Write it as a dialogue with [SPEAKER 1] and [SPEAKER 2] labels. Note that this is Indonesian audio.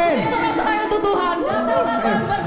[SPEAKER 1] Amin.
[SPEAKER 2] Serai untuk Tuhan.
[SPEAKER 1] Datanglah